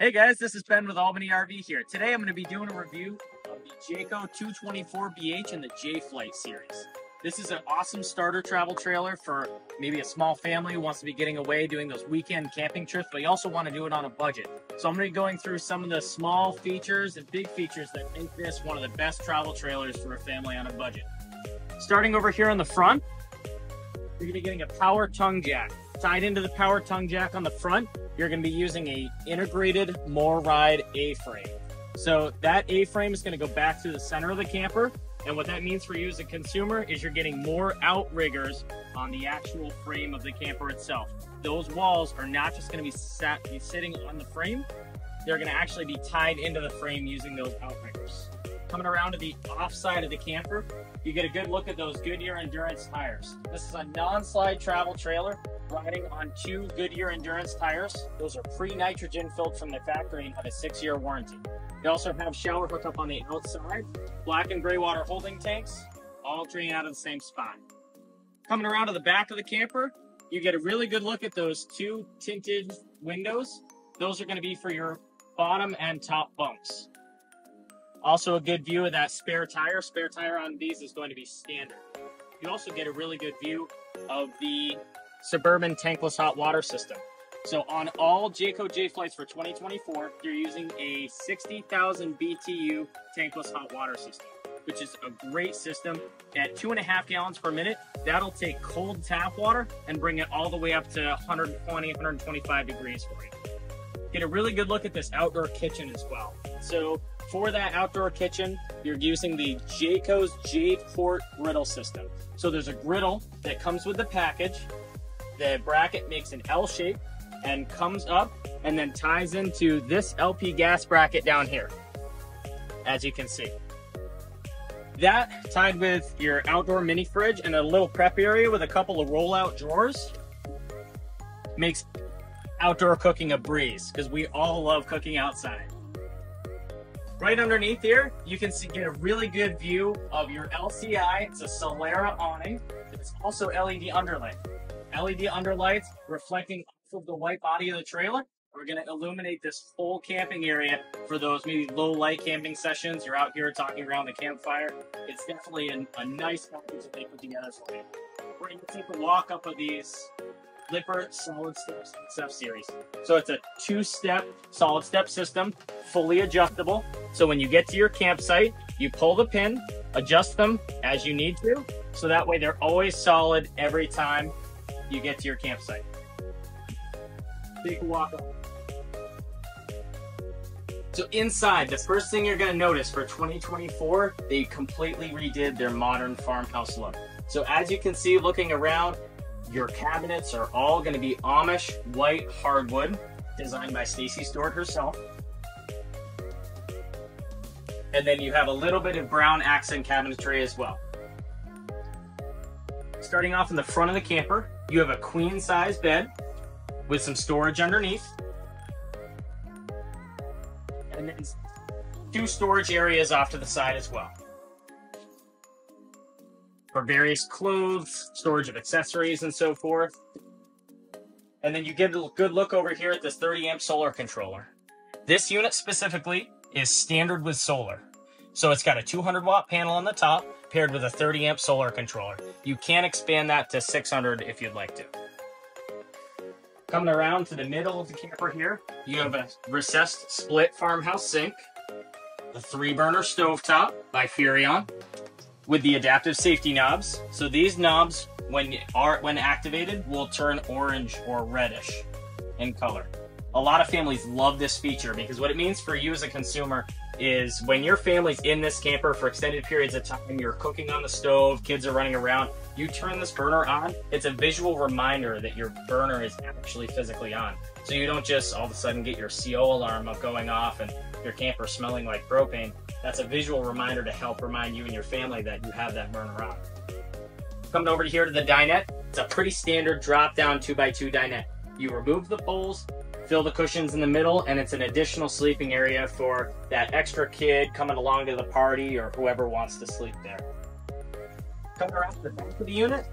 Hey guys, this is Ben with Albany RV here. Today I'm going to be doing a review of the Jayco 224BH and the Jay Flight series. This is an awesome starter travel trailer for maybe a small family who wants to be getting away doing those weekend camping trips, but you also want to do it on a budget. So I'm going to be going through some of the small features and big features that make this one of the best travel trailers for a family on a budget. Starting over here on the front, you're going to be getting a power tongue jack. Tied into the power tongue jack on the front, you're going to be using a integrated MORryde A-frame. So that A-frame is going to go back to the center of the camper. And what that means for you as a consumer is you're getting more outriggers on the actual frame of the camper itself. Those walls are not just going to be, sat, be sitting on the frame, they're going to actually be tied into the frame using those outriggers. Coming around to the off side of the camper, you get a good look at those Goodyear Endurance tires. This is a non-slide travel trailer riding on two Goodyear Endurance tires. Those are pre-nitrogen filled from the factory and have a six-year warranty. They also have shower hookup on the outside, black and gray water holding tanks, all drain out of the same spot. Coming around to the back of the camper, you get a really good look at those two tinted windows. Those are going to be for your bottom and top bunks. Also a good view of that spare tire. Spare tire on these is going to be standard. You also get a really good view of the Suburban tankless hot water system. So on all Jayco Jay flights for 2024, you're using a 60,000 BTU tankless hot water system, which is a great system. At two and a half gallons per minute, that'll take cold tap water and bring it all the way up to 120, 125 degrees for you. Get a really good look at this outdoor kitchen as well. So for that outdoor kitchen, you're using the Jayco's Jade Port griddle system. So there's a griddle that comes with the package the bracket makes an L shape and comes up and then ties into this LP gas bracket down here, as you can see. That tied with your outdoor mini fridge and a little prep area with a couple of rollout drawers makes outdoor cooking a breeze because we all love cooking outside. Right underneath here, you can see, get a really good view of your LCI. It's a Solera awning. It's also LED underlay. LED underlights reflecting off of the white body of the trailer We're going to illuminate this whole camping area for those maybe low light camping sessions. You're out here talking around the campfire. It's definitely an, a nice package that they put together for you. We're going to take a walk up of these Lippert Solid Steps SF series. So it's a two-step solid step system, fully adjustable. So when you get to your campsite, you pull the pin, adjust them as you need to, so that way they're always solid every time you get to your campsite. Take a walk up. So inside, the first thing you're gonna notice for 2024, they completely redid their modern farmhouse look. So as you can see, looking around, your cabinets are all gonna be Amish white hardwood, designed by Stacy Stewart herself. And then you have a little bit of brown accent cabinetry as well. Starting off in the front of the camper, you have a queen size bed with some storage underneath. And then two storage areas off to the side as well. For various clothes, storage of accessories, and so forth. And then you get a good look over here at this 30 amp solar controller. This unit specifically is standard with solar. So it's got a 200 watt panel on the top paired with a 30 amp solar controller. You can expand that to 600 if you'd like to. Coming around to the middle of the camper here, you have a recessed split farmhouse sink, the three burner stovetop by Furrion with the adaptive safety knobs. So these knobs, when are when activated, will turn orange or reddish in color. A lot of families love this feature because what it means for you as a consumer is when your family's in this camper for extended periods of time, you're cooking on the stove, kids are running around, you turn this burner on, it's a visual reminder that your burner is actually physically on. So you don't just all of a sudden get your CO alarm of going off and your camper smelling like propane. That's a visual reminder to help remind you and your family that you have that burner on. Coming over here to the dinette, it's a pretty standard drop down 2x2 dinette. You remove the poles, fill the cushions in the middle, and it's an additional sleeping area for that extra kid coming along to the party or whoever wants to sleep there. Coming around to the back of the unit,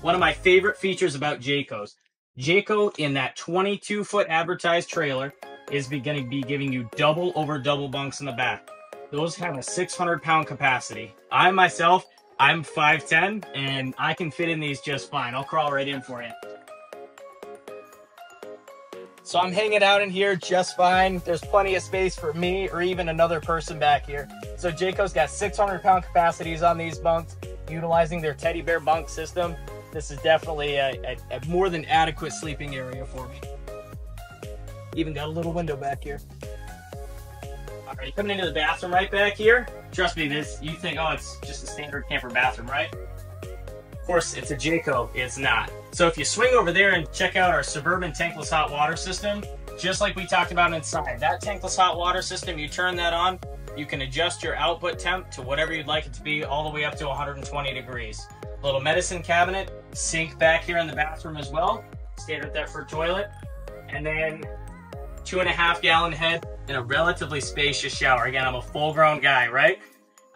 one of my favorite features about Jayco's. Jayco in that 22 foot advertised trailer is going to be giving you double over double bunks in the back. Those have a 600 pound capacity. I myself, I'm 5'10 and I can fit in these just fine. I'll crawl right in for you. So I'm hanging out in here just fine. There's plenty of space for me or even another person back here. So Jayco's got 600 pound capacities on these bunks, utilizing their teddy bear bunk system. This is definitely a, a, a more than adequate sleeping area for me. Even got a little window back here. All right, coming into the bathroom right back here. Trust me, this you think, oh, it's just a standard camper bathroom, right? Of course, it's a Jayco. It's not. So if you swing over there and check out our Suburban tankless hot water system, just like we talked about inside, that tankless hot water system, you turn that on, you can adjust your output temp to whatever you'd like it to be, all the way up to 120 degrees. Little medicine cabinet, sink back here in the bathroom as well, standard for toilet, and then two and a half gallon head in a relatively spacious shower. Again, I'm a full grown guy, right?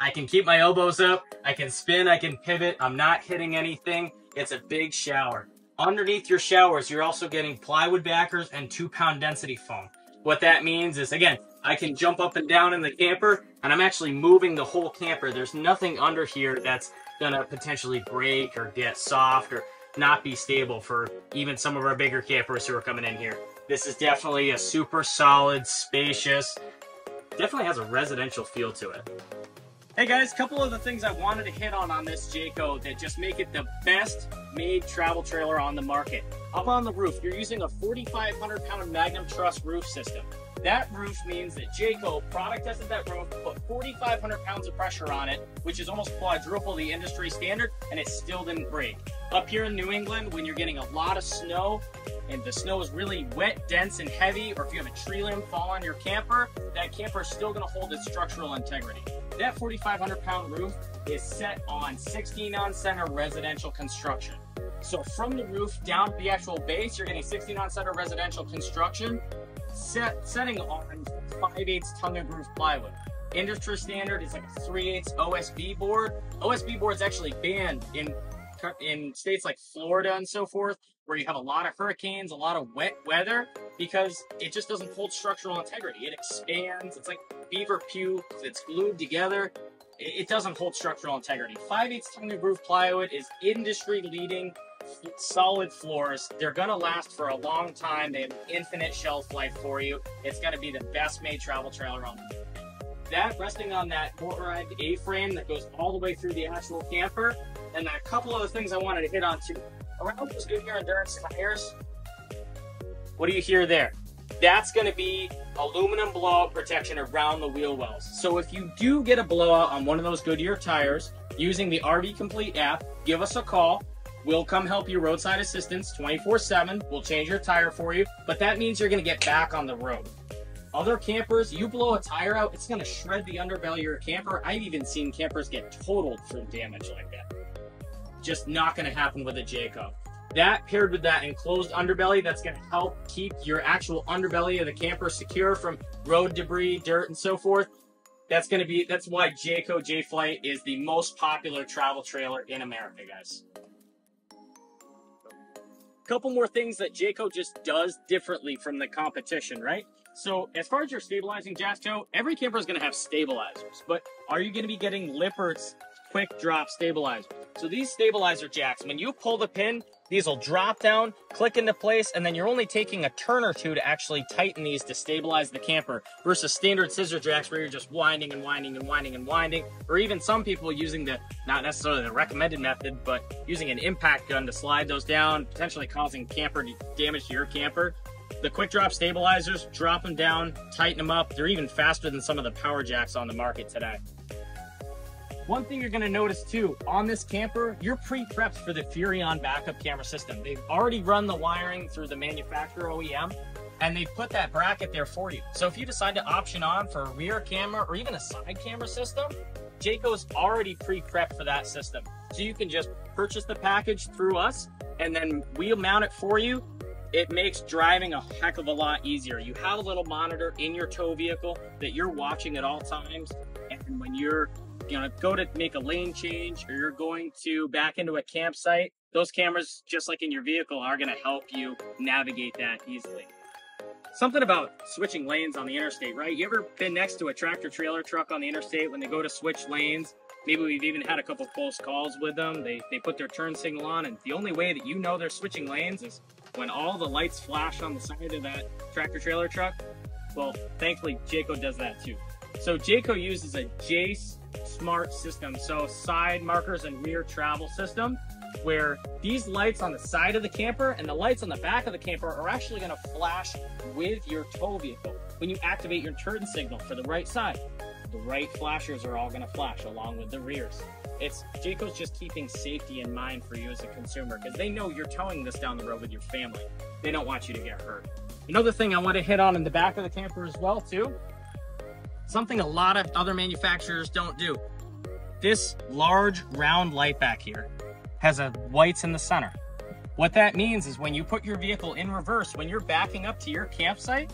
I can keep my elbows up, I can spin, I can pivot, I'm not hitting anything. It's a big shower. Underneath your showers, you're also getting plywood backers and two pound density foam. What that means is, again, I can jump up and down in the camper and I'm actually moving the whole camper. There's nothing under here that's gonna potentially break or get soft or not be stable for even some of our bigger campers who are coming in here. This is definitely a super solid, spacious, definitely has a residential feel to it. Hey guys, a couple of the things I wanted to hit on on this Jayco that just make it the best made travel trailer on the market. Up on the roof, you're using a 4,500 pound Magnum Truss roof system. That roof means that Jayco product tested that roof, put 4,500 pounds of pressure on it, which is almost quadruple the industry standard, and it still didn't break. Up here in New England, when you're getting a lot of snow, and the snow is really wet, dense, and heavy, or if you have a tree limb fall on your camper, that camper is still gonna hold its structural integrity. That 4,500 pound roof is set on 16 on center residential construction. So from the roof down to the actual base, you're getting 16 on center residential construction set, setting on 5 8 tongue and groove plywood. Industry standard is like a 3 8 OSB board. OSB board is actually banned in in states like Florida and so forth, where you have a lot of hurricanes, a lot of wet weather, because it just doesn't hold structural integrity. It expands. It's like beaver puke. It's glued together. It doesn't hold structural integrity. 5 8 tongue and groove plywood is industry leading solid floors. They're gonna last for a long time. They have infinite shelf life for you. It's gonna be the best made travel trailer on the that resting on that motorized A-frame that goes all the way through the actual camper. And a couple other things I wanted to hit on too. Around those Goodyear Endurance tires, what do you hear there? That's going to be aluminum blowout protection around the wheel wells. So if you do get a blowout on one of those Goodyear tires using the RV Complete app, give us a call. We'll come help you roadside assistance 24 7. We'll change your tire for you, but that means you're going to get back on the road. Other campers, you blow a tire out, it's going to shred the underbelly of your camper. I've even seen campers get totaled from damage like that. Just not going to happen with a Jayco. That paired with that enclosed underbelly, that's going to help keep your actual underbelly of the camper secure from road debris, dirt, and so forth. That's going to be, that's why Jayco Jay-Flight is the most popular travel trailer in America, guys couple more things that Jayco just does differently from the competition, right? So as far as your stabilizing Jasto, every camper is going to have stabilizers, but are you going to be getting Lippert's quick drop stabilizer? So these stabilizer jacks, when you pull the pin, these will drop down, click into place, and then you're only taking a turn or two to actually tighten these to stabilize the camper versus standard scissor jacks where you're just winding and winding and winding and winding, or even some people using the, not necessarily the recommended method, but using an impact gun to slide those down, potentially causing camper damage to your camper. The quick drop stabilizers, drop them down, tighten them up. They're even faster than some of the power jacks on the market today. One thing you're gonna notice too, on this camper, you're pre-prepped for the Furrion backup camera system. They've already run the wiring through the manufacturer OEM, and they've put that bracket there for you. So if you decide to option on for a rear camera or even a side camera system, Jayco's already pre-prepped for that system. So you can just purchase the package through us, and then we'll mount it for you. It makes driving a heck of a lot easier. You have a little monitor in your tow vehicle that you're watching at all times, and when you're you know, go to make a lane change or you're going to back into a campsite, those cameras, just like in your vehicle, are going to help you navigate that easily. something about switching lanes on the interstate, right? You ever been next to a tractor trailer truck on the interstate when they go to switch lanes? Maybe we've even had a couple close calls with them. They, they put their turn signal on, and the only way that you know they're switching lanes is when all the lights flash on the side of that tractor trailer truck. Well, thankfully, Jayco does that too. So Jayco uses a Jace Smart system, so side markers and rear travel system where these lights on the side of the camper and the lights on the back of the camper are actually going to flash with your tow vehicle when you activate your turn signal for the right side. The right flashers are all going to flash along with the rears. It's Jayco's just keeping safety in mind for you as a consumer because they know you're towing this down the road with your family. They don't want you to get hurt. Another thing I want to hit on in the back of the camper as well too, something a lot of other manufacturers don't do. This large round light back here has a whites in the center. What that means is when you put your vehicle in reverse, when you're backing up to your campsite,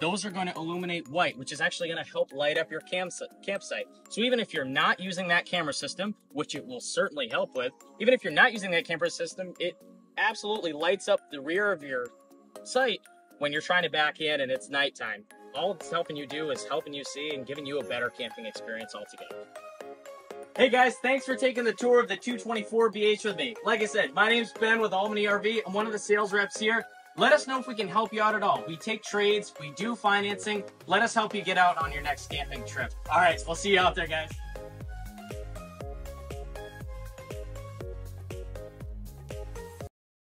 those are going to illuminate white, which is actually going to help light up your campsite. So even if you're not using that camera system, which it will certainly help with, even if you're not using that camera system, it absolutely lights up the rear of your site when you're trying to back in and it's nighttime. All it's helping you do is helping you see and giving you a better camping experience altogether. Hey guys, thanks for taking the tour of the 224 BH with me. Like I said, my name's Ben with Albany RV. I'm one of the sales reps here. Let us know if we can help you out at all. We take trades, we do financing. Let us help you get out on your next camping trip. All right, we'll see you out there, guys.